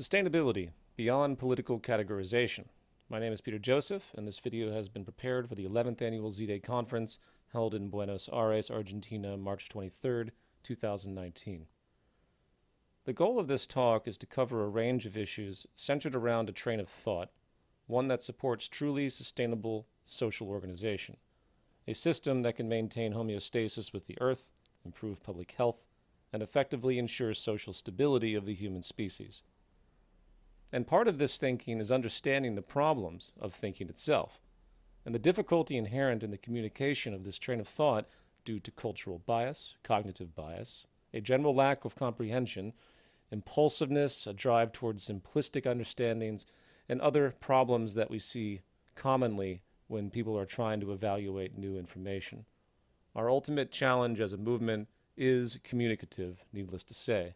Sustainability Beyond Political Categorization. My name is Peter Joseph, and this video has been prepared for the 11th Annual Z Day Conference held in Buenos Aires, Argentina, March 23, 2019. The goal of this talk is to cover a range of issues centered around a train of thought, one that supports truly sustainable social organization, a system that can maintain homeostasis with the earth, improve public health, and effectively ensure social stability of the human species. And part of this thinking is understanding the problems of thinking itself, and the difficulty inherent in the communication of this train of thought due to cultural bias, cognitive bias, a general lack of comprehension, impulsiveness, a drive towards simplistic understandings, and other problems that we see commonly when people are trying to evaluate new information. Our ultimate challenge as a movement is communicative, needless to say.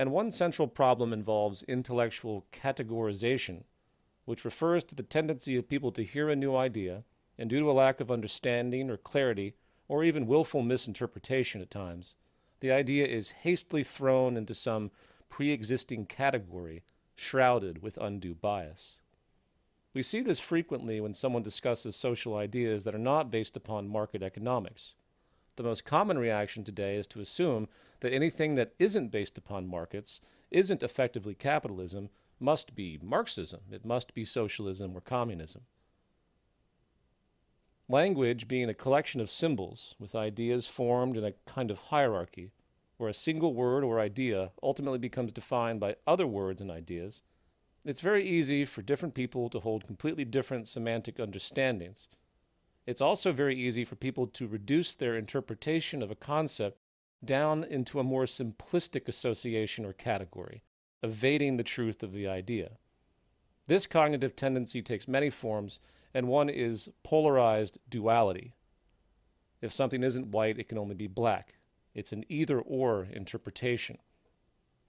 And one central problem involves intellectual categorization, which refers to the tendency of people to hear a new idea, and due to a lack of understanding or clarity, or even willful misinterpretation at times, the idea is hastily thrown into some pre existing category shrouded with undue bias. We see this frequently when someone discusses social ideas that are not based upon market economics. The most common reaction today is to assume that anything that isn't based upon markets, isn't effectively capitalism, must be Marxism, it must be socialism or communism. Language being a collection of symbols with ideas formed in a kind of hierarchy, where a single word or idea ultimately becomes defined by other words and ideas, it's very easy for different people to hold completely different semantic understandings. It's also very easy for people to reduce their interpretation of a concept down into a more simplistic association or category, evading the truth of the idea. This cognitive tendency takes many forms, and one is polarized duality. If something isn't white, it can only be black. It's an either or interpretation.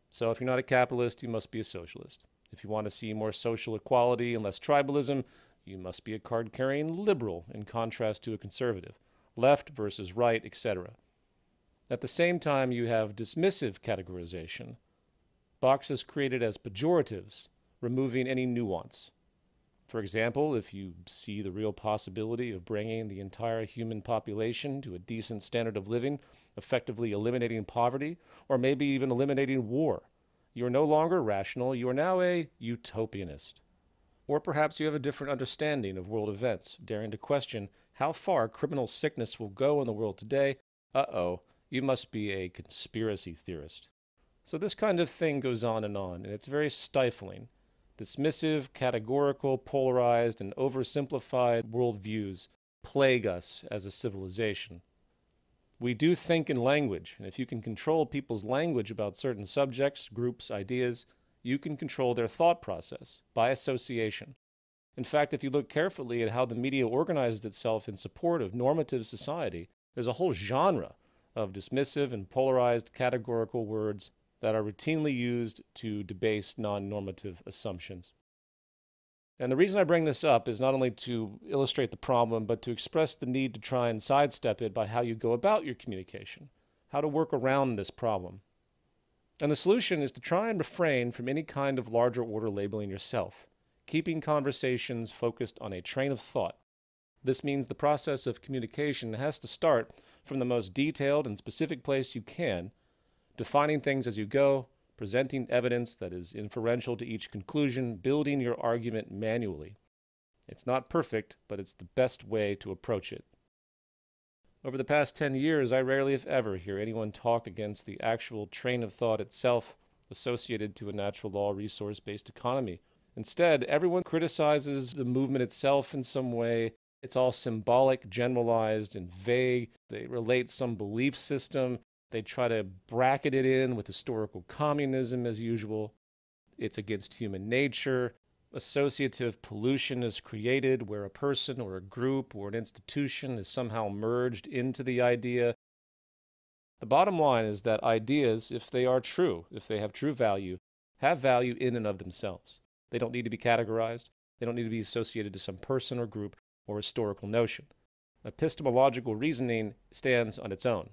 So if you're not a capitalist, you must be a socialist. If you want to see more social equality and less tribalism, you must be a card carrying liberal in contrast to a conservative, left versus right, etc. At the same time, you have dismissive categorization, boxes created as pejoratives, removing any nuance. For example, if you see the real possibility of bringing the entire human population to a decent standard of living, effectively eliminating poverty, or maybe even eliminating war, you are no longer rational, you are now a utopianist. Or perhaps you have a different understanding of world events, daring to question how far criminal sickness will go in the world today. Uh oh, you must be a conspiracy theorist. So this kind of thing goes on and on, and it's very stifling. Dismissive, categorical, polarized, and oversimplified worldviews plague us as a civilization. We do think in language, and if you can control people's language about certain subjects, groups, ideas, you can control their thought process by association. In fact, if you look carefully at how the media organizes itself in support of normative society, there's a whole genre of dismissive and polarized categorical words that are routinely used to debase non normative assumptions. And the reason I bring this up is not only to illustrate the problem, but to express the need to try and sidestep it by how you go about your communication, how to work around this problem. And the solution is to try and refrain from any kind of larger order labeling yourself, keeping conversations focused on a train of thought. This means the process of communication has to start from the most detailed and specific place you can, defining things as you go, presenting evidence that is inferential to each conclusion, building your argument manually. It's not perfect, but it's the best way to approach it. Over the past 10 years, I rarely, if ever, hear anyone talk against the actual train of thought itself associated to a natural law resource based economy. Instead, everyone criticizes the movement itself in some way. It's all symbolic, generalized, and vague. They relate some belief system they try to bracket it in with historical communism as usual. It's against human nature. Associative pollution is created where a person or a group or an institution is somehow merged into the idea. The bottom line is that ideas, if they are true, if they have true value, have value in and of themselves. They don't need to be categorized. They don't need to be associated to some person or group or historical notion. Epistemological reasoning stands on its own.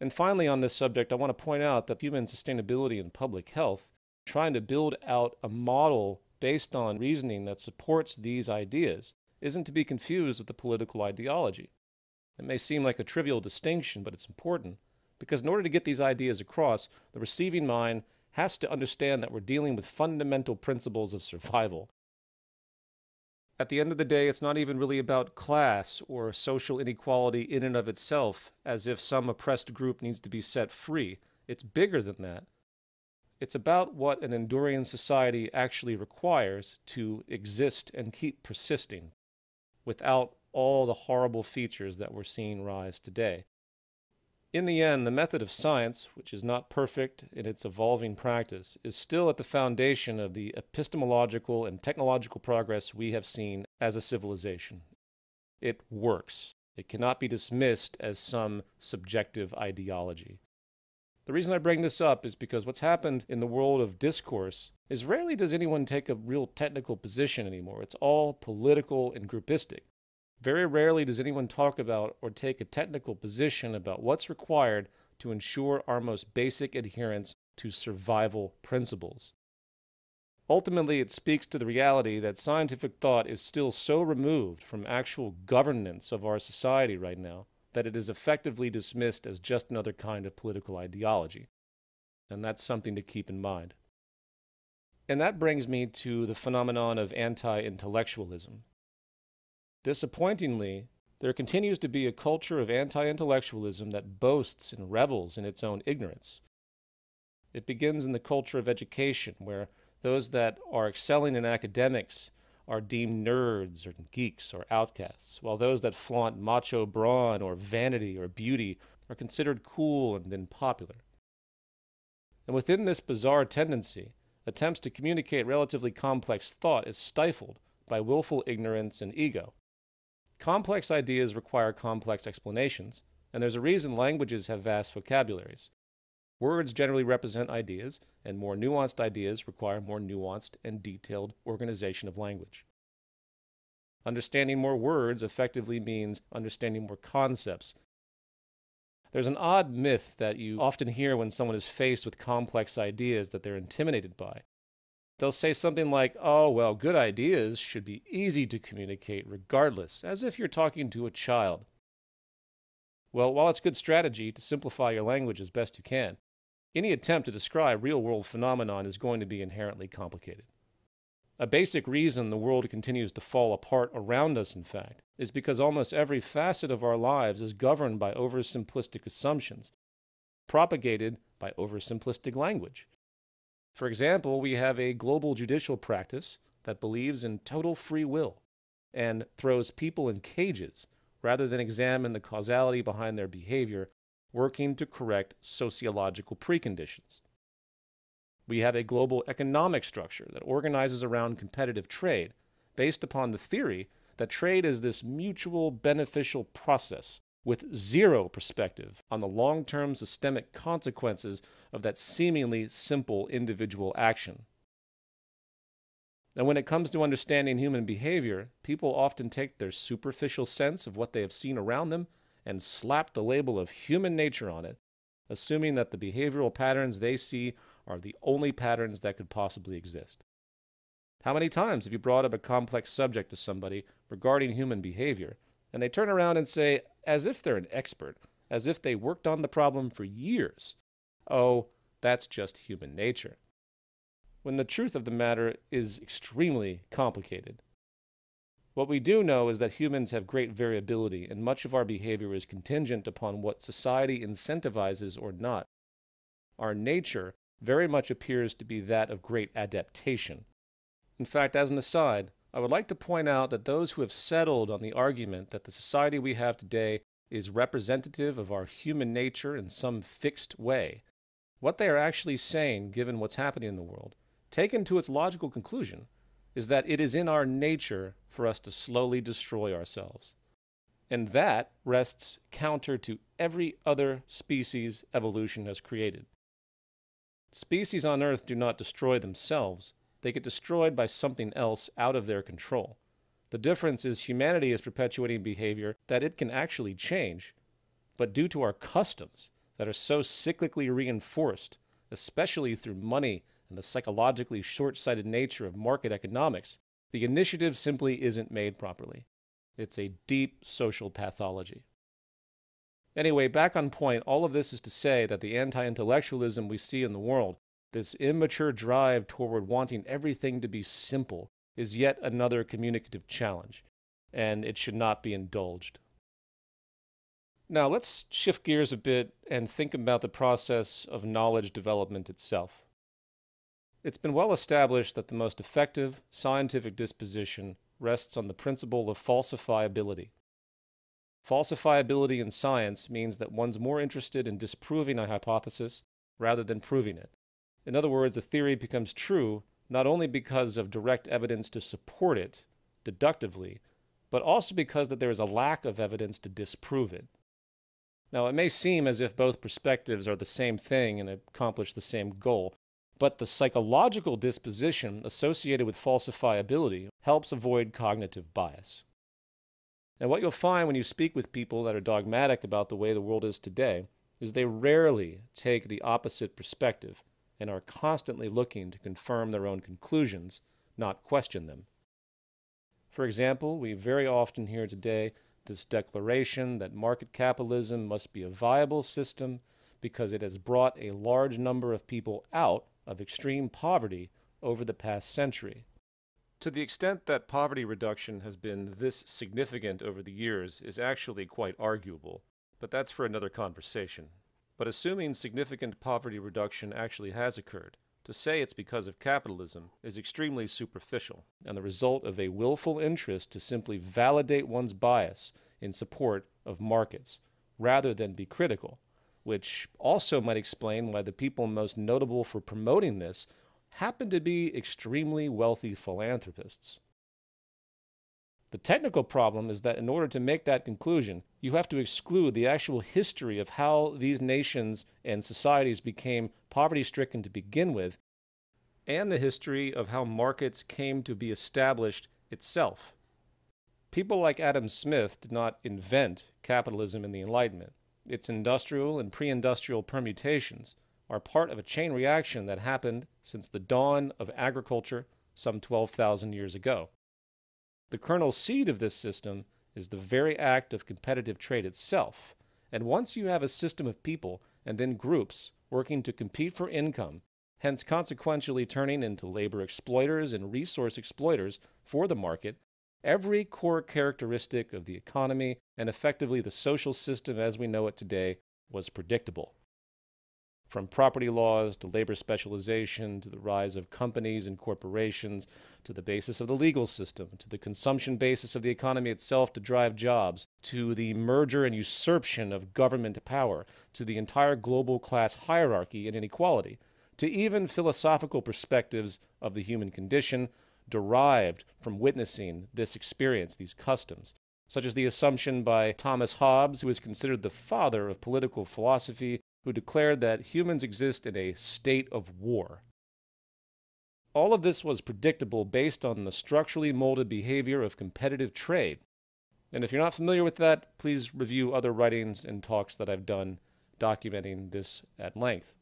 And finally, on this subject, I want to point out that human sustainability and public health trying to build out a model based on reasoning that supports these ideas isn't to be confused with the political ideology. It may seem like a trivial distinction, but it's important because in order to get these ideas across, the receiving mind has to understand that we're dealing with fundamental principles of survival. At the end of the day, it's not even really about class or social inequality in and of itself, as if some oppressed group needs to be set free. It's bigger than that. It's about what an Endurian society actually requires to exist and keep persisting without all the horrible features that we're seeing rise today. In the end, the method of science, which is not perfect in its evolving practice, is still at the foundation of the epistemological and technological progress we have seen as a civilization. It works. It cannot be dismissed as some subjective ideology. The reason I bring this up is because what's happened in the world of discourse is rarely does anyone take a real technical position anymore. It's all political and groupistic. Very rarely does anyone talk about or take a technical position about what's required to ensure our most basic adherence to survival principles. Ultimately, it speaks to the reality that scientific thought is still so removed from actual governance of our society right now that it is effectively dismissed as just another kind of political ideology. And that's something to keep in mind. And that brings me to the phenomenon of anti intellectualism. Disappointingly, there continues to be a culture of anti intellectualism that boasts and revels in its own ignorance. It begins in the culture of education, where those that are excelling in academics are deemed nerds or geeks or outcasts, while those that flaunt macho brawn or vanity or beauty are considered cool and then popular. And within this bizarre tendency, attempts to communicate relatively complex thought is stifled by willful ignorance and ego. Complex ideas require complex explanations, and there's a reason languages have vast vocabularies. Words generally represent ideas, and more nuanced ideas require more nuanced and detailed organization of language. Understanding more words effectively means understanding more concepts. There's an odd myth that you often hear when someone is faced with complex ideas that they're intimidated by. They'll say something like, oh, well, good ideas should be easy to communicate regardless, as if you're talking to a child. Well, while it's good strategy to simplify your language as best you can, any attempt to describe real world phenomenon is going to be inherently complicated. A basic reason the world continues to fall apart around us, in fact, is because almost every facet of our lives is governed by oversimplistic assumptions, propagated by oversimplistic language. For example, we have a global judicial practice that believes in total free will and throws people in cages rather than examine the causality behind their behavior, working to correct sociological preconditions. We have a global economic structure that organizes around competitive trade based upon the theory that trade is this mutual beneficial process with zero perspective on the long term systemic consequences of that seemingly simple individual action. And when it comes to understanding human behavior, people often take their superficial sense of what they have seen around them and slap the label of human nature on it, assuming that the behavioral patterns they see are the only patterns that could possibly exist. How many times have you brought up a complex subject to somebody regarding human behavior, and they turn around and say, as if they're an expert, as if they worked on the problem for years. Oh, that's just human nature. When the truth of the matter is extremely complicated. What we do know is that humans have great variability, and much of our behavior is contingent upon what society incentivizes or not. Our nature very much appears to be that of great adaptation. In fact, as an aside, I would like to point out that those who have settled on the argument that the society we have today is representative of our human nature in some fixed way, what they are actually saying, given what's happening in the world, taken to its logical conclusion, is that it is in our nature for us to slowly destroy ourselves. And that rests counter to every other species evolution has created. Species on Earth do not destroy themselves, they get destroyed by something else out of their control. The difference is humanity is perpetuating behavior that it can actually change, but due to our customs that are so cyclically reinforced, especially through money and the psychologically short sighted nature of market economics, the initiative simply isn't made properly. It's a deep social pathology. Anyway, back on point, all of this is to say that the anti intellectualism we see in the world, this immature drive toward wanting everything to be simple, is yet another communicative challenge, and it should not be indulged. Now, let's shift gears a bit and think about the process of knowledge development itself. It's been well established that the most effective scientific disposition rests on the principle of falsifiability. Falsifiability in science means that one's more interested in disproving a hypothesis rather than proving it. In other words, a theory becomes true not only because of direct evidence to support it deductively, but also because that there is a lack of evidence to disprove it. Now, it may seem as if both perspectives are the same thing and accomplish the same goal, but the psychological disposition associated with falsifiability helps avoid cognitive bias. And what you'll find when you speak with people that are dogmatic about the way the world is today is they rarely take the opposite perspective and are constantly looking to confirm their own conclusions, not question them. For example, we very often hear today this declaration that market capitalism must be a viable system because it has brought a large number of people out of extreme poverty over the past century. To the extent that poverty reduction has been this significant over the years is actually quite arguable, but that's for another conversation. But assuming significant poverty reduction actually has occurred, to say it's because of capitalism is extremely superficial and the result of a willful interest to simply validate one's bias in support of markets, rather than be critical, which also might explain why the people most notable for promoting this happen to be extremely wealthy philanthropists. The technical problem is that in order to make that conclusion, you have to exclude the actual history of how these nations and societies became poverty stricken to begin with, and the history of how markets came to be established itself. People like Adam Smith did not invent capitalism in the Enlightenment. Its industrial and pre industrial permutations are part of a chain reaction that happened since the dawn of agriculture some 12,000 years ago. The kernel seed of this system is the very act of competitive trade itself. And once you have a system of people and then groups working to compete for income, hence consequentially turning into labor exploiters and resource exploiters for the market, every core characteristic of the economy and effectively the social system as we know it today was predictable. From property laws to labor specialization to the rise of companies and corporations to the basis of the legal system to the consumption basis of the economy itself to drive jobs to the merger and usurpation of government power to the entire global class hierarchy and inequality to even philosophical perspectives of the human condition derived from witnessing this experience, these customs, such as the assumption by Thomas Hobbes, who is considered the father of political philosophy, who declared that humans exist in a state of war. All of this was predictable based on the structurally molded behavior of competitive trade. And if you're not familiar with that, please review other writings and talks that I've done documenting this at length.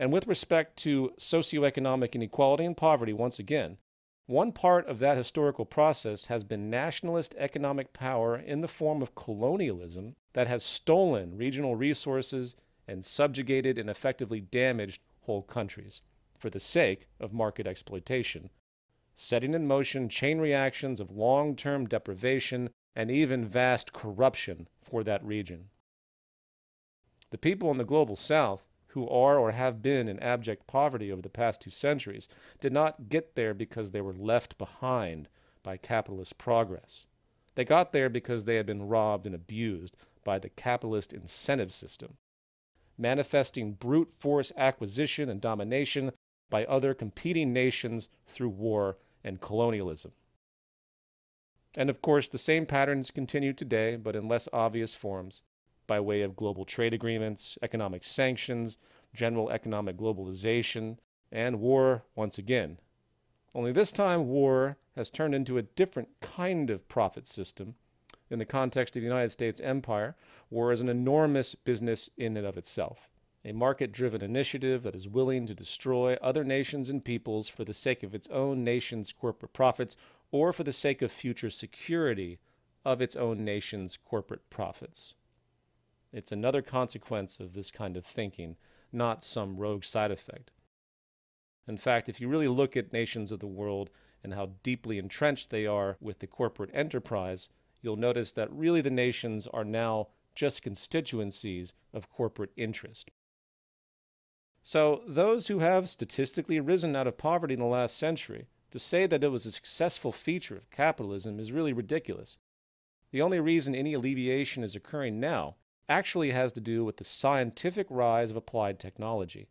And with respect to socioeconomic inequality and poverty, once again, one part of that historical process has been nationalist economic power in the form of colonialism that has stolen regional resources and subjugated and effectively damaged whole countries for the sake of market exploitation, setting in motion chain reactions of long term deprivation and even vast corruption for that region. The people in the global south who are or have been in abject poverty over the past two centuries did not get there because they were left behind by capitalist progress. They got there because they had been robbed and abused by the capitalist incentive system, manifesting brute force acquisition and domination by other competing nations through war and colonialism. And of course, the same patterns continue today, but in less obvious forms by way of global trade agreements, economic sanctions, general economic globalization, and war once again. Only this time, war has turned into a different kind of profit system. In the context of the United States empire, war is an enormous business in and of itself. a market driven initiative that is willing to destroy other nations and peoples for the sake of its own nation's corporate profits or for the sake of future security of its own nation's corporate profits. It's another consequence of this kind of thinking, not some rogue side effect. In fact, if you really look at nations of the world and how deeply entrenched they are with the corporate enterprise, you'll notice that really the nations are now just constituencies of corporate interest. So, those who have statistically risen out of poverty in the last century, to say that it was a successful feature of capitalism is really ridiculous. The only reason any alleviation is occurring now actually has to do with the scientific rise of applied technology,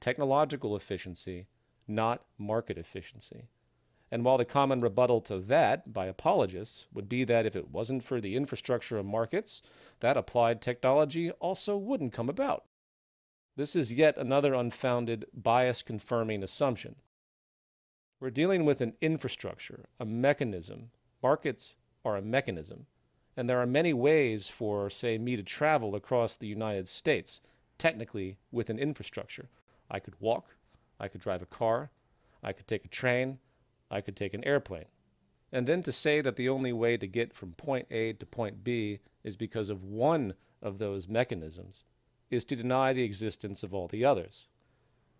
technological efficiency, not market efficiency. And while the common rebuttal to that by apologists would be that if it wasn't for the infrastructure of markets, that applied technology also wouldn't come about. This is yet another unfounded, bias confirming assumption. We're dealing with an infrastructure, a mechanism. Markets are a mechanism. And there are many ways for, say, me to travel across the United States, technically with an infrastructure. I could walk, I could drive a car, I could take a train, I could take an airplane. And then to say that the only way to get from point A to point B is because of one of those mechanisms is to deny the existence of all the others,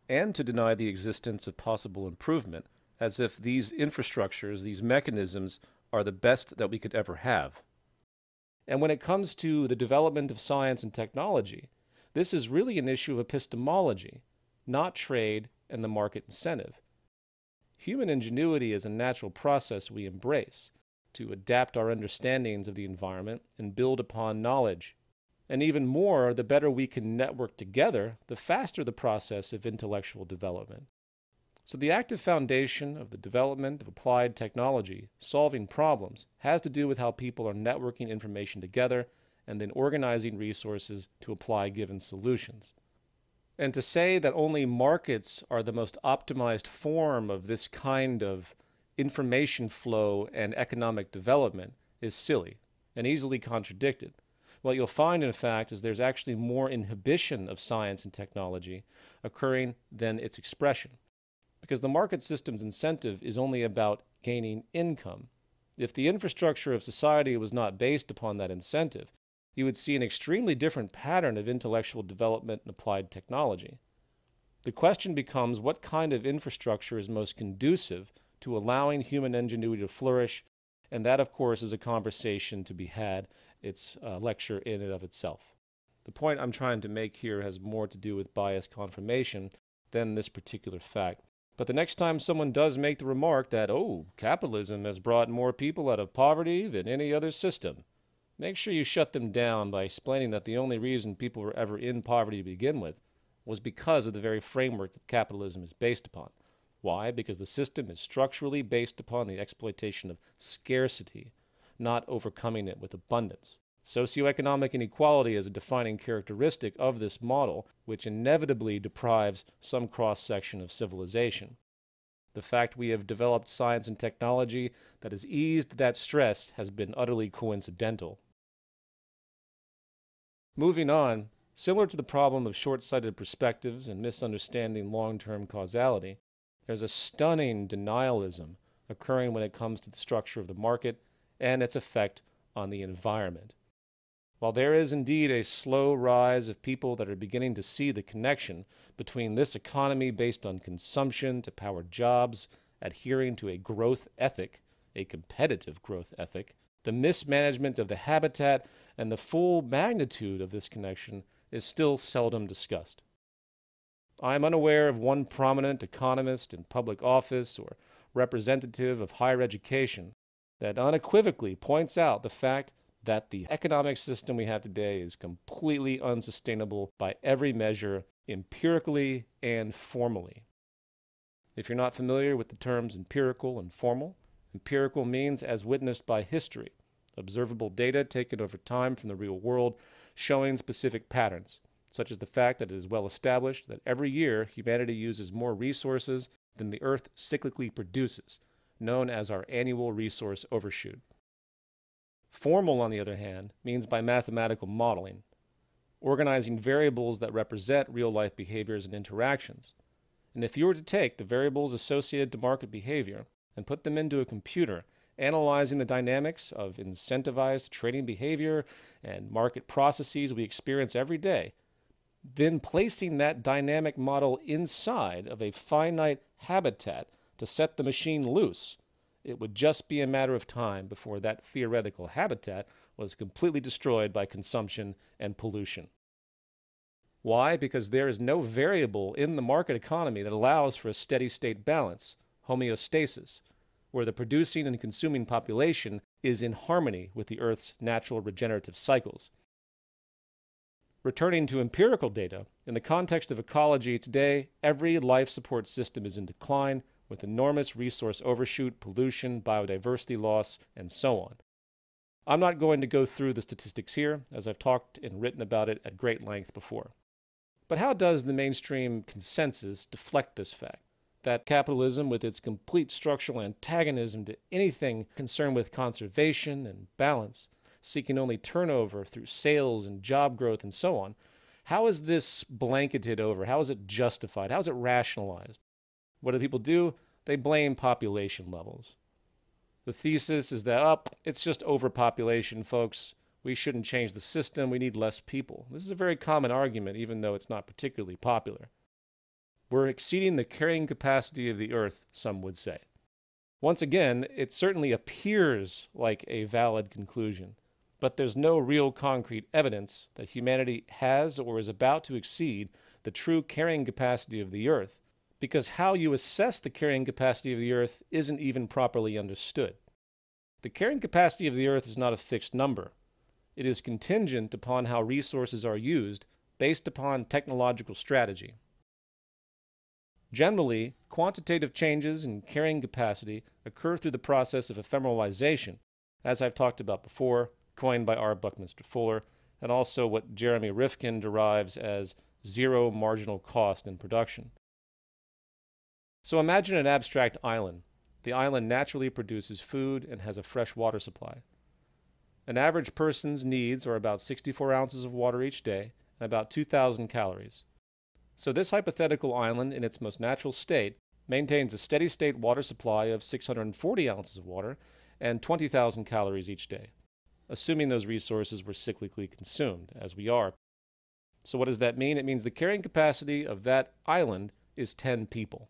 and to deny the existence of possible improvement, as if these infrastructures, these mechanisms, are the best that we could ever have. And when it comes to the development of science and technology, this is really an issue of epistemology, not trade and the market incentive. Human ingenuity is a natural process we embrace to adapt our understandings of the environment and build upon knowledge and even more, the better we can network together, the faster the process of intellectual development. So, the active foundation of the development of applied technology, solving problems, has to do with how people are networking information together and then organizing resources to apply given solutions. And to say that only markets are the most optimized form of this kind of information flow and economic development is silly and easily contradicted. What you'll find, in fact, is there's actually more inhibition of science and technology occurring than its expression. Because the market system's incentive is only about gaining income. If the infrastructure of society was not based upon that incentive, you would see an extremely different pattern of intellectual development and applied technology. The question becomes what kind of infrastructure is most conducive to allowing human ingenuity to flourish, and that, of course, is a conversation to be had its a lecture in and of itself. The point I'm trying to make here has more to do with bias confirmation than this particular fact. But the next time someone does make the remark that, oh, capitalism has brought more people out of poverty than any other system, make sure you shut them down by explaining that the only reason people were ever in poverty to begin with was because of the very framework that capitalism is based upon. Why? Because the system is structurally based upon the exploitation of scarcity not overcoming it with abundance. Socioeconomic inequality is a defining characteristic of this model, which inevitably deprives some cross section of civilization. The fact we have developed science and technology that has eased that stress has been utterly coincidental. Moving on, similar to the problem of short sighted perspectives and misunderstanding long term causality, there's a stunning denialism occurring when it comes to the structure of the market and its effect on the environment. While there is indeed a slow rise of people that are beginning to see the connection between this economy based on consumption to power jobs, adhering to a growth ethic, a competitive growth ethic, the mismanagement of the habitat, and the full magnitude of this connection is still seldom discussed. I am unaware of one prominent economist in public office or representative of higher education that unequivocally points out the fact that the economic system we have today is completely unsustainable by every measure, empirically and formally. If you're not familiar with the terms empirical and formal, empirical means as witnessed by history, observable data taken over time from the real world showing specific patterns, such as the fact that it is well established that every year humanity uses more resources than the earth cyclically produces, known as our annual resource overshoot. Formal, on the other hand, means by mathematical modeling. organizing variables that represent real life behaviors and interactions. And if you were to take the variables associated to market behavior and put them into a computer, analyzing the dynamics of incentivized trading behavior and market processes we experience every day, then placing that dynamic model inside of a finite habitat to set the machine loose, it would just be a matter of time before that theoretical habitat was completely destroyed by consumption and pollution. Why? Because there is no variable in the market economy that allows for a steady state balance, homeostasis, where the producing and consuming population is in harmony with the Earth's natural regenerative cycles. Returning to empirical data, in the context of ecology today, every life support system is in decline with enormous resource overshoot, pollution, biodiversity loss, and so on. I'm not going to go through the statistics here, as I've talked and written about it at great length before. But how does the mainstream consensus deflect this fact? That capitalism, with its complete structural antagonism to anything concerned with conservation and balance, seeking only turnover through sales and job growth and so on, how is this blanketed over? How is it justified? How is it rationalized? What do people do? They blame population levels. The thesis is that, up, oh, it's just overpopulation, folks. We shouldn't change the system. We need less people. This is a very common argument, even though it's not particularly popular. We're exceeding the carrying capacity of the Earth, some would say. Once again, it certainly appears like a valid conclusion, but there's no real concrete evidence that humanity has or is about to exceed the true carrying capacity of the Earth because how you assess the carrying capacity of the Earth isn't even properly understood. The carrying capacity of the Earth is not a fixed number. It is contingent upon how resources are used based upon technological strategy. Generally, quantitative changes in carrying capacity occur through the process of ephemeralization, as I've talked about before, coined by R. Buckminster Fuller, and also what Jeremy Rifkin derives as zero marginal cost in production. So imagine an abstract island. The island naturally produces food and has a fresh water supply. An average person's needs are about 64 ounces of water each day and about 2,000 calories. So this hypothetical island, in its most natural state, maintains a steady state water supply of 640 ounces of water and 20,000 calories each day, assuming those resources were cyclically consumed, as we are. So what does that mean? It means the carrying capacity of that island is 10 people.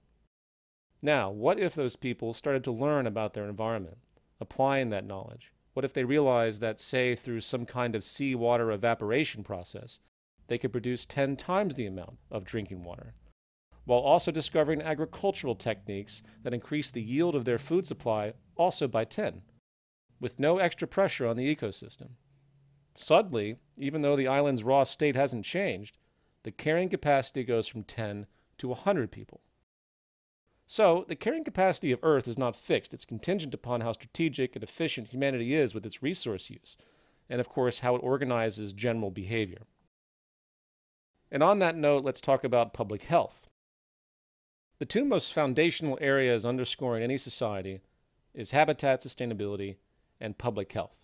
Now, what if those people started to learn about their environment, applying that knowledge? What if they realized that, say, through some kind of seawater evaporation process, they could produce 10 times the amount of drinking water, while also discovering agricultural techniques that increase the yield of their food supply also by 10, with no extra pressure on the ecosystem? Suddenly, even though the island's raw state hasn't changed, the carrying capacity goes from 10 to 100 people. So, the carrying capacity of Earth is not fixed. It's contingent upon how strategic and efficient humanity is with its resource use, and of course, how it organizes general behavior. And on that note, let's talk about public health. The two most foundational areas underscoring any society is habitat sustainability and public health.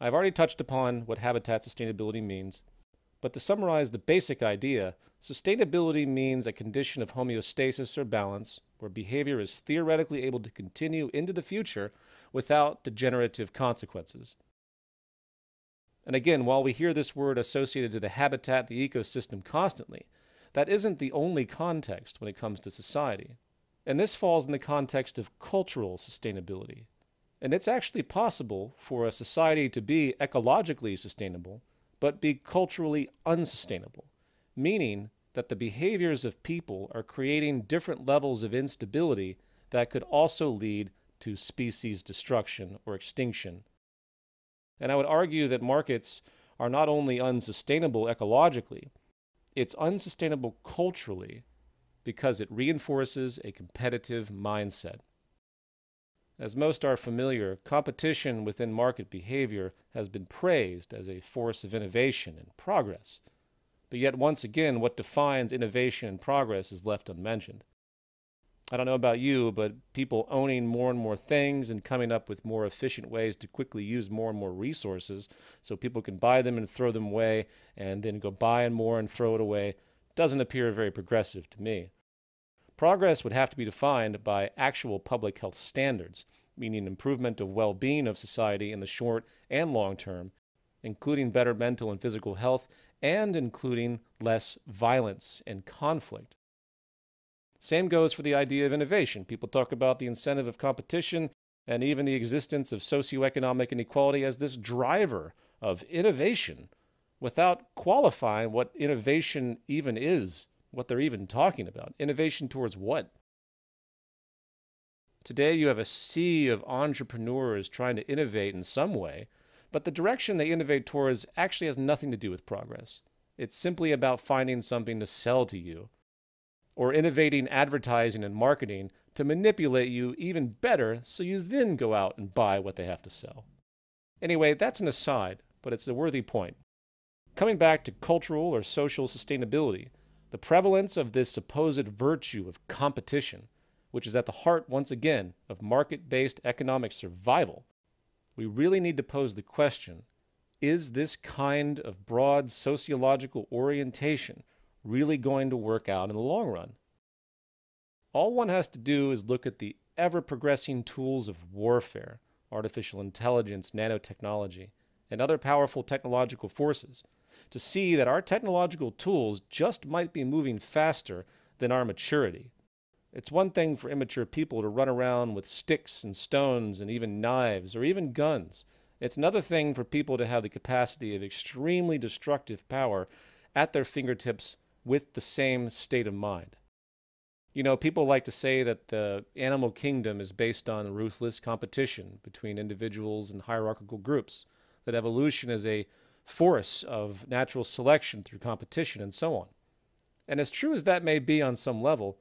I've already touched upon what habitat sustainability means, but to summarize the basic idea, sustainability means a condition of homeostasis or balance where behavior is theoretically able to continue into the future without degenerative consequences. And again, while we hear this word associated to the habitat, the ecosystem constantly, that isn't the only context when it comes to society. And this falls in the context of cultural sustainability. And it's actually possible for a society to be ecologically sustainable, but be culturally unsustainable, meaning that the behaviors of people are creating different levels of instability that could also lead to species destruction or extinction. And I would argue that markets are not only unsustainable ecologically, it's unsustainable culturally because it reinforces a competitive mindset. As most are familiar, competition within market behavior has been praised as a force of innovation and progress. But yet, once again, what defines innovation and progress is left unmentioned. I don't know about you, but people owning more and more things and coming up with more efficient ways to quickly use more and more resources so people can buy them and throw them away and then go buy and more and throw it away doesn't appear very progressive to me. Progress would have to be defined by actual public health standards, meaning improvement of well being of society in the short and long term, including better mental and physical health, and including less violence and conflict. Same goes for the idea of innovation. People talk about the incentive of competition and even the existence of socioeconomic inequality as this driver of innovation without qualifying what innovation even is, what they're even talking about. Innovation towards what? Today, you have a sea of entrepreneurs trying to innovate in some way, but the direction they innovate towards actually has nothing to do with progress. It's simply about finding something to sell to you or innovating advertising and marketing to manipulate you even better so you then go out and buy what they have to sell. Anyway, that's an aside, but it's a worthy point. Coming back to cultural or social sustainability, the prevalence of this supposed virtue of competition, which is at the heart, once again, of market based economic survival, we really need to pose the question is this kind of broad sociological orientation really going to work out in the long run. All one has to do is look at the ever progressing tools of warfare, artificial intelligence, nanotechnology, and other powerful technological forces to see that our technological tools just might be moving faster than our maturity. It's one thing for immature people to run around with sticks and stones and even knives or even guns. It's another thing for people to have the capacity of extremely destructive power at their fingertips with the same state of mind. You know, people like to say that the animal kingdom is based on ruthless competition between individuals and hierarchical groups, that evolution is a force of natural selection through competition and so on. And as true as that may be on some level,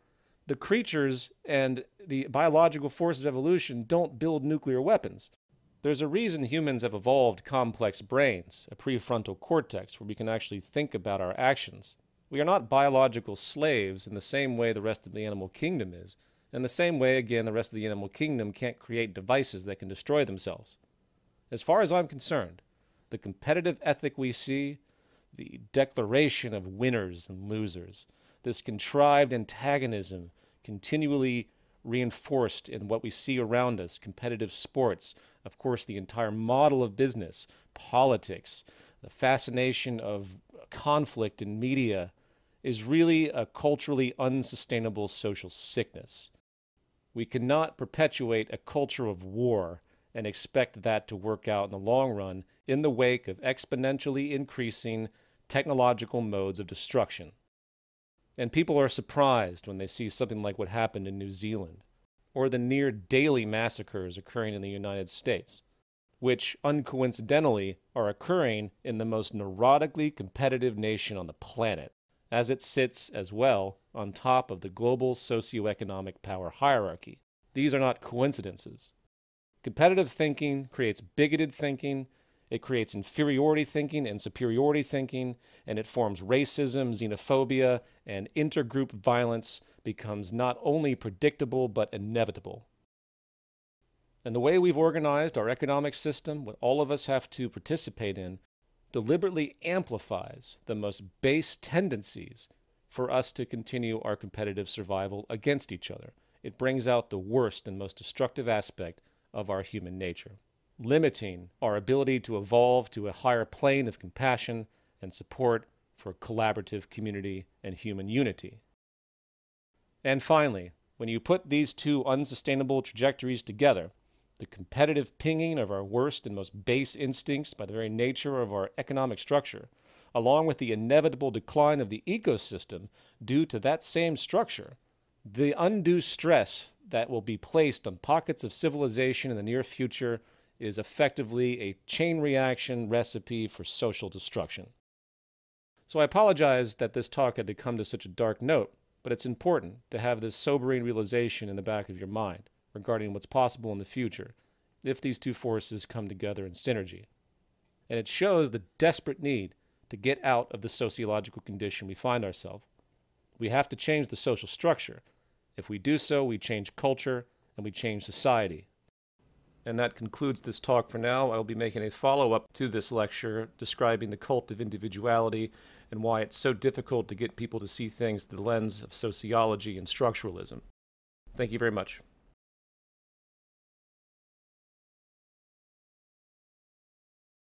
the creatures and the biological forces of evolution don't build nuclear weapons. There's a reason humans have evolved complex brains, a prefrontal cortex, where we can actually think about our actions. We are not biological slaves in the same way the rest of the animal kingdom is. and the same way, again, the rest of the animal kingdom can't create devices that can destroy themselves. As far as I'm concerned, the competitive ethic we see, the declaration of winners and losers, this contrived antagonism continually reinforced in what we see around us competitive sports, of course, the entire model of business, politics, the fascination of conflict in media is really a culturally unsustainable social sickness. We cannot perpetuate a culture of war and expect that to work out in the long run in the wake of exponentially increasing technological modes of destruction. And people are surprised when they see something like what happened in New Zealand, or the near daily massacres occurring in the United States which uncoincidentally are occurring in the most neurotically competitive nation on the planet, as it sits as well on top of the global socioeconomic power hierarchy. These are not coincidences. Competitive thinking creates bigoted thinking, it creates inferiority thinking and superiority thinking, and it forms racism, xenophobia, and intergroup violence becomes not only predictable but inevitable. And the way we've organized our economic system, what all of us have to participate in, deliberately amplifies the most base tendencies for us to continue our competitive survival against each other. It brings out the worst and most destructive aspect of our human nature, limiting our ability to evolve to a higher plane of compassion and support for collaborative community and human unity. And finally, when you put these two unsustainable trajectories together, the competitive pinging of our worst and most base instincts by the very nature of our economic structure, along with the inevitable decline of the ecosystem due to that same structure, the undue stress that will be placed on pockets of civilization in the near future is effectively a chain reaction recipe for social destruction. So I apologize that this talk had to come to such a dark note, but it's important to have this sobering realization in the back of your mind regarding what's possible in the future if these two forces come together in synergy. And it shows the desperate need to get out of the sociological condition we find ourselves. We have to change the social structure, If we do so, we change culture and we change society. And that concludes this talk for now. I will be making a follow up to this lecture describing the cult of individuality and why it's so difficult to get people to see things through the lens of sociology and structuralism. Thank you very much.